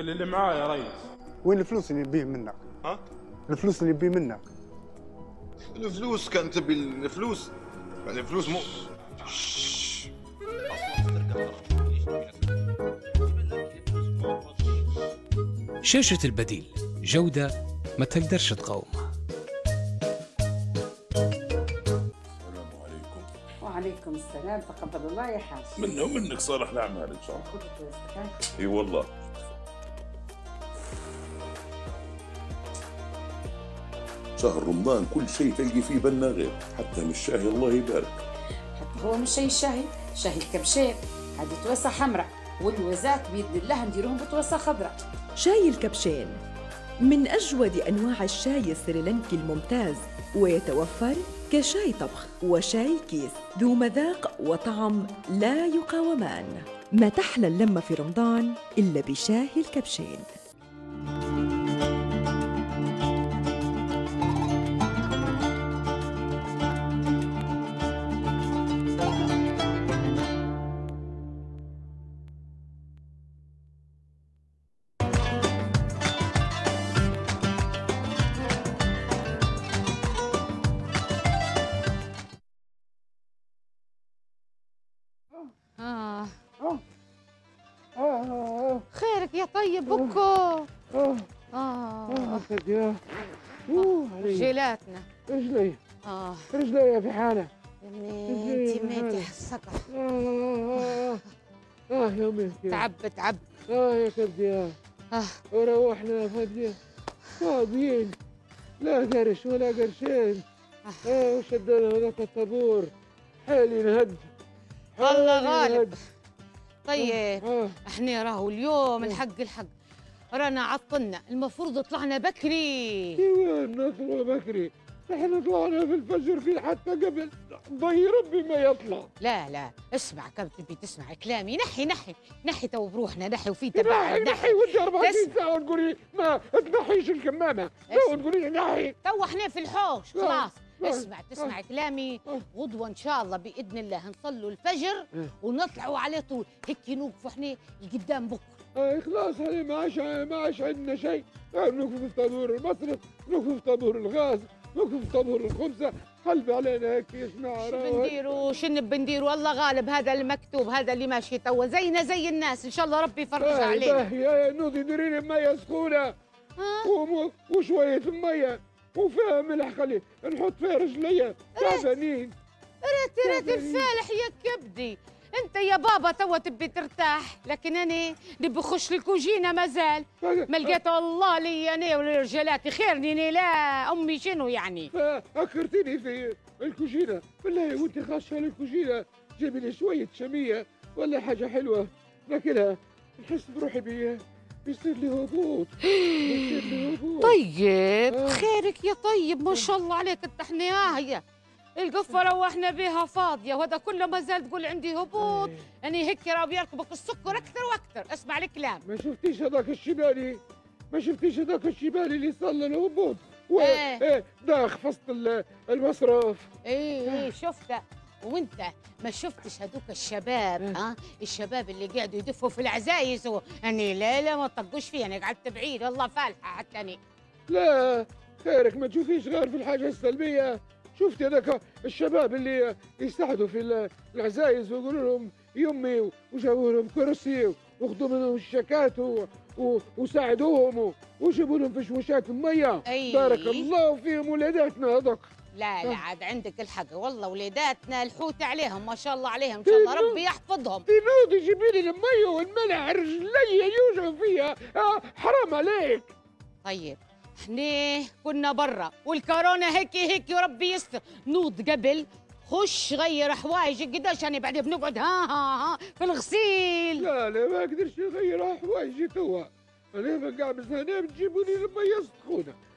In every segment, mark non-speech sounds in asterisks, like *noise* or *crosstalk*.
كل اللي معاه يا ريس. وين الفلوس اللي نبيه منك؟ ها؟ الفلوس اللي نبيه منك. الفلوس كان تبي الفلوس؟ يعني الفلوس مو شاشة البديل جودة ما تقدرش تقاومها. السلام عليكم وعليكم السلام تقبل الله يا حاج. منا ومنك صالح الأعمال إن شاء الله. إي والله. شهر رمضان كل شيء تلقي فيه بنا غير حتى من الشاهي الله يبارك. حتى هو مش شاي الشاهي شاهي الكبشات هذه توسة حمراء والوزات بإذن الله نديرهم بتوسة خضراء. شاي الكبشين من أجود أنواع الشاي السريلانكي الممتاز ويتوفر كشاي طبخ وشاي كيس ذو مذاق وطعم لا يقاومان. ما تحلى اللمة في رمضان إلا بشاي الكبشين. يا طيب بكو. آه. جيلاتنا. رجلي آه. رجلي في حالة يعني انت حسكر آه آه يا أمي تعب تعب. آه يا كبدي آه. وروحنا فاضيين فاضيين. لا قرش ولا قرشين. آه. وشدنا هذاك الطابور. حالي نهد الله غالب. طيب إحنا راهو اليوم الحق الحق. رانا عطلنا المفروض طلعنا بكري. وين نطلع بكري إحنا طلعنا في الفجر في حتى قبل. ضي ربي ما يطلع. لا لا اسمع كم تبي تسمع كلامي. نحي نحي نحي تو بروحنا نحي وفي تبع نحي نحي. وانت 24 تسمع. ساعة وتقولي ما تنحيش الكمامة. لا اسمع. وتقولي نحي. تو إحنا في الحوش لا، خلاص. لا، اسمع تسمع لا. كلامي. غدوة إن شاء الله بإذن الله. نصلوا الفجر آه. ونطلعوا على طول. هيك نوقفوا إحنا لقدام بكرة. آه خلاص هذه ما عادش ما عادش عندنا شيء. آه، نوقف في طابور المصرف نوقف في طابور الغاز نوقف في طابور الخبزة. قلب علينا هيك يسمع شو بنديروا؟ شنو بنديروا؟ الله غالب هذا المكتوب هذا اللي ماشي توا. زينا زي الناس. إن شاء الله ربي يفرجها علينا. يا نوضي ديري لي ها؟ وم- وشوية مية. وفيها ملح خلي نحط فيها رجليا تعبانين ريت. الفالح يا كبدي. انت يا بابا توا تبي ترتاح لكن أنا نبي اخش الكوجينة مازال. ما لقيت الله لي أنا ورجالاتي خيرني لا. أمي شنو يعني؟ فكرتني في الكوجينة. بالله وانت خاشة الكوجينة جيبي لي شوية شمية ولا حاجة حلوة. ناكلها نحس بروحي بي بيصير لي هبوط. بيصير لي هبوط. طيب آه. خيرك يا طيب ما شاء الله عليك انت إحنا هي القفة روحنا بها فاضية وهذا كله ما زال تقول عندي هبوط. يعني هيك راه بيركبك السكر أكثر وأكثر أسمع الكلام. ما شفتيش هذاك الشبالي ما شفتيش هذاك الشبالي اللي صار له الهبوط و- إيه. إيه داخ في وسط ال- المصرف. إيه إيه. شفته. وانت ما شفتش هذوك الشباب إيه. ها؟ الشباب اللي قاعدوا يدفوا في العزايز و... يعني لا لا ما طقوش فيها أنا قعدت بعيد والله فالحة حتى أنا. لا خيرك ما تشوفيش غير في الحاجة السلبية. شفت هذاك الشباب اللي يستحدوا في ال- العزايز ويقولوا لهم يمي وجابوا لهم كرسي وخذوا منهم الشكات و- و- وساعدوهم وجابوا لهم فشوشات أي. بارك الله فيهم ولاداتنا هذوك. لا لا آه. عاد عندك الحق. والله وليداتنا الحوت عليهم ما شاء الله عليهم إن شاء الله. ربي يحفظهم. تنوضي جيبي لي المية والملح رجلي يوجعوا فيها. آه حرام عليك. طيب إحنا كنا برا والكورونا هيك هيك وربي يستر. نوض قبل خش غير حوايجك قداش أنا بعدين بنقعد ها ها ها في الغسيل. لا لا ما أقدرش نغير حوايجي توا أنا ما قاعد هنا بتجيبوا لي المية السخونة ما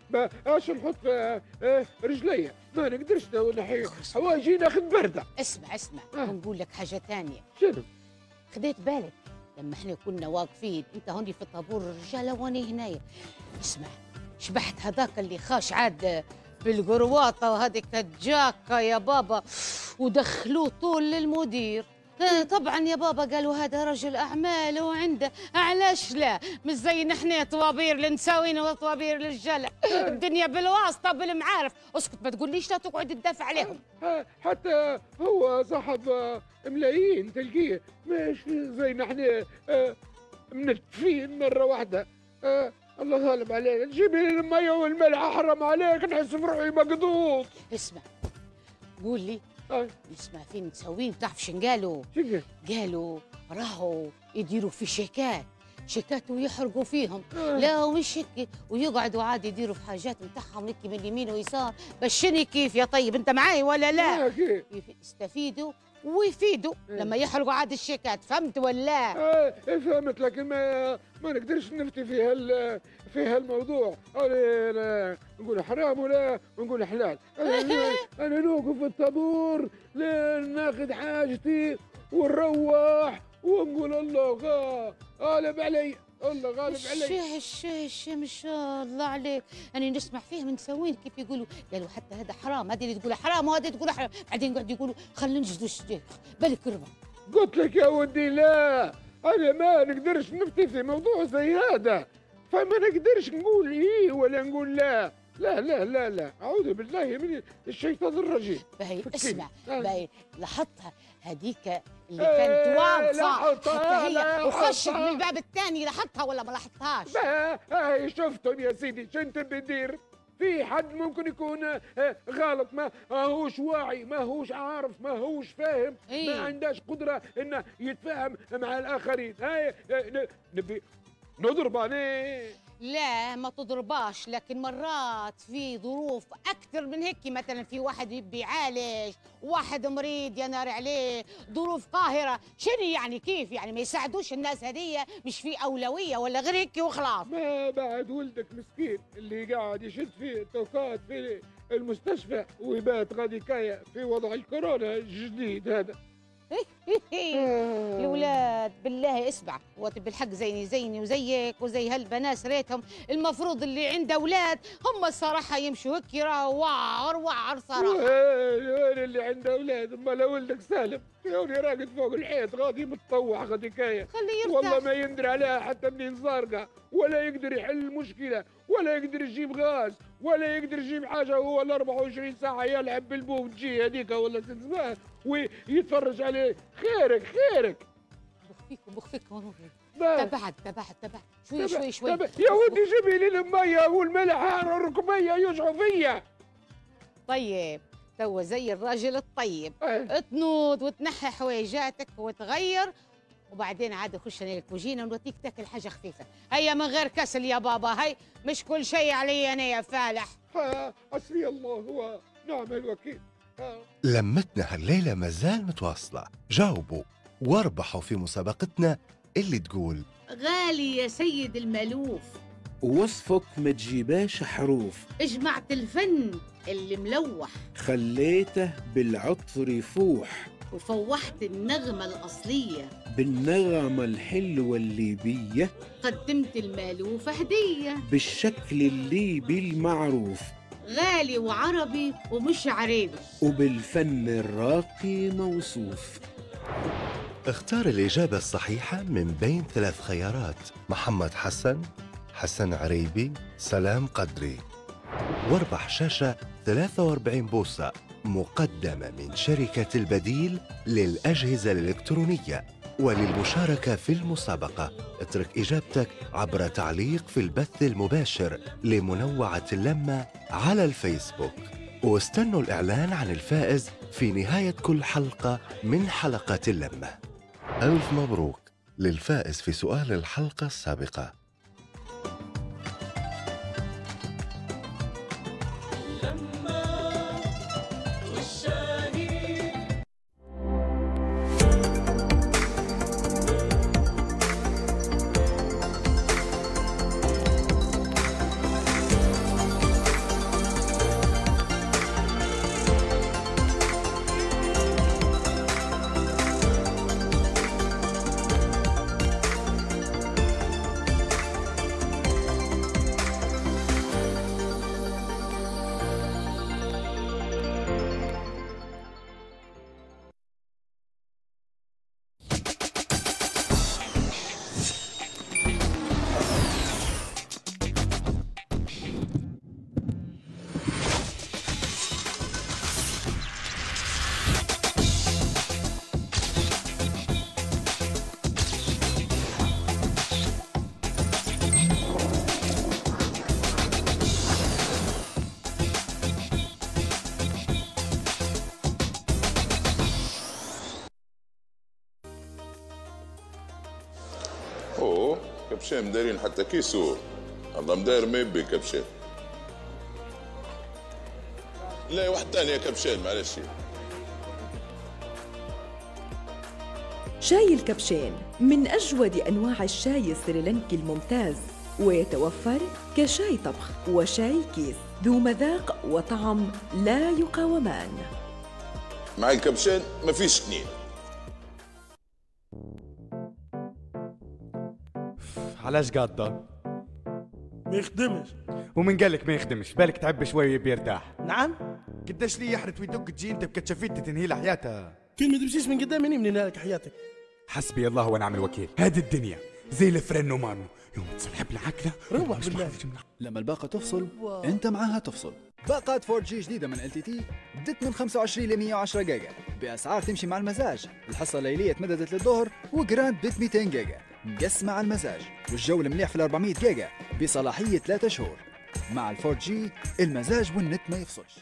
اش نحط آه، آه، رجليا ما نقدرش نحي حوايجي ناخذ بردة. اسمع اسمع آه. نقول لك حاجة ثانية. شنو؟ خديت بالك لما إحنا كنا واقفين انت هوني في طابور الرجاله وأنا هنايا. اسمع شبحت هذاك اللي خاش عاد بالقرواطه وهذيك الجاكة يا بابا. ودخلوه طول للمدير. طبعا يا بابا قالوا هذا رجل أعمال وعنده علاش لا مش زي نحن طوابير لنساوين وطوابير للجلة. الدنيا بالواسطة بالمعارف. اسكت ما تقوليش لا تقعد تدافع عليهم. حتى هو صاحب آه، ملايين تلقيه. مش زي نحن آه، منتفين مرة واحدة. آه، الله غالب علينا جيب لي المية والملح حرام عليك. نحس بروحي مقضوط اسمع قول لي آه، اسمع فين مسوين تعرف شن قالوا؟ شنو قالوا راهو يديروا في شيكات شيكات ويحرقوا فيهم. آه. لا ومش هيك ويقعدوا عادي يديروا في حاجات متاعهم هيك من اليمين ويسار. بشني كيف يا طيب؟ انت معي ولا لا؟ يف- يستفيدوا ويفيدوا إيه. لما يحرقوا عاد الشيكات. فهمت ولا؟ آه فهمت لكن ما ما نقدرش نفتي في هال في هالموضوع. لا نقول حرام ولا نقول حلال؟ أنا *laughs* أنا نوقف في الطابور ناخذ حاجتي ونروح ونقول الله غا- غالب علي. الله غالب علي الشيء الشيء الشيء ما شاء الله عليك. أنا نسمع فيهم نسوين كيف يقولوا. قالوا حتى هذا حرام هذه اللي تقول حرام وهذه تقول حرام. بعدين قاعد يقولوا خلينا نجدوا الشيخ بالك ربا قلت لك يا ودي لا. أنا ما نقدرش نفتي في موضوع زي هذا. فما نقدرش نقول إيه ولا نقول لا. لا لا لا لا. أعوذ بالله من الشيطان الرجيم. باهي. اسمع. آه. باهي لاحظتها هذيك اللي إيه، كانت لاحظتها، حتى هي. وخشت من الباب الثاني لاحظتها ولا ما لاحظتهاش؟ هاي شفتم يا سيدي. شنت بدير في حد ممكن يكون آه، غلط؟ ما هوش واعي ما هوش عارف ما هوش فاهم إيه. ما عندهاش قدرة إنه يتفاهم مع الآخرين. هاي آه، نبي نضرب عليه لا ما تضرباش لكن مرات في ظروف أكثر من هيك. مثلا في واحد يبي يعالج واحد مريض يا نار عليه ظروف قاهرة. شنو يعني؟ كيف يعني؟ ما يساعدوش الناس هديه مش في أولوية ولا غير هيك وخلاص؟ ما بعد ولدك مسكين اللي قاعد يشد في توكات في المستشفى ويبات غادي كاية في وضع الكورونا الجديد هذا. *laughs* الاولاد بالله اسمع. بالحق زيني زيني وزيك وزي هالبنات ريتهم المفروض اللي عنده أولاد هم الصراحة يمشوا هيك يراوا وعر وعر صراحة. وين اللي عنده أولاد؟ اما ولدك سالم. يوني راقد فوق الحيط غادي متطوع غادي كاية خليه والله يرتاح ما يندر عليها حتى منين زارقة ولا يقدر يحل المشكلة ولا يقدر يجيب غاز ولا يقدر يجيب حاجة. هو ال 24 ساعة يلعب بالبوب تجي هذيك ولا تنسباه ويتفرج عليه. خيرك خيرك. بخفيك وبخفيك ونور ما- تبعد تبعد تبعد شوي شوي شوي. يا ودي جيبي لي المية والملح الركبية يشعوا فيا. طيب تو زي الراجل الطيب. آه. تنوض وتنحي حويجاتك وتغير وبعدين عاد خش أنا الكوجينة ونوديك تاكل حاجة خفيفة. هيا من غير كسل يا بابا هي مش كل شيء علي أنا يا فالح. ها، حسبي الله ونعم الوكيل. لمتنا هالليلة مازال متواصلة. جاوبوا واربحوا في مسابقتنا اللي تقول غالي يا سيد المألوف. وصفك ما تجيباش حروف. اجمعت الفن اللي ملوح. خليته بالعطر يفوح. وفوحت النغمة الأصلية. بالنغمة الحلوة الليبية قدمت المألوف هدية. بالشكل الليبي المعروف غالي وعربي ومش عريبي وبالفن الراقي موصوف. اختار الإجابة الصحيحة من بين ثلاث خيارات. محمد حسن حسن عريبي سلام قدري. واربح شاشة 43 بوصة مقدمة من شركة البديل للأجهزة الإلكترونية. وللمشاركة في المسابقة. اترك إجابتك عبر تعليق في البث المباشر لمنوعة اللمة على الفيسبوك. واستنوا الإعلان عن الفائز في نهاية كل حلقة من حلقات اللمة. ألف مبروك للفائز في سؤال الحلقة السابقة. كبشان دايرين حتى كيسو. الله مداير ما يبي كبشان لا واحد ثاني يا كبشان معلش شاي الكبشين من أجود أنواع الشاي السيريلانكي الممتاز ويتوفر كشاي طبخ وشاي كيس ذو مذاق وطعم لا يقاومان. مع الكبشان ما فيش اثنين علاش قاطة؟ ما يخدمش. ومن قالك ما يخدمش بالك تعب شوي بيرتاح نعم. قداش لي يحرت ويدق تجي انت بكتشفيت تنهي له حياتها. كل ما تمشيش من قدام مني من لك حياتك. حسبي الله ونعم الوكيل. هذه الدنيا زي الفرن ومانو. يوم تصلح بالعقله روح بالله. لما الباقة تفصل انت معاها تفصل. باقات 4 جي جديدة من ال تي تي بدت من 25 ل 110 جيجا. بأسعار تمشي مع المزاج. الحصة الليلية تمددت للظهر وجراند بت 200 جيجا. مقسمة على المزاج. والجو المليح في ال 400 جيجا بصلاحية 3 شهور. مع ال 4 جي المزاج والنت ما يفصلش.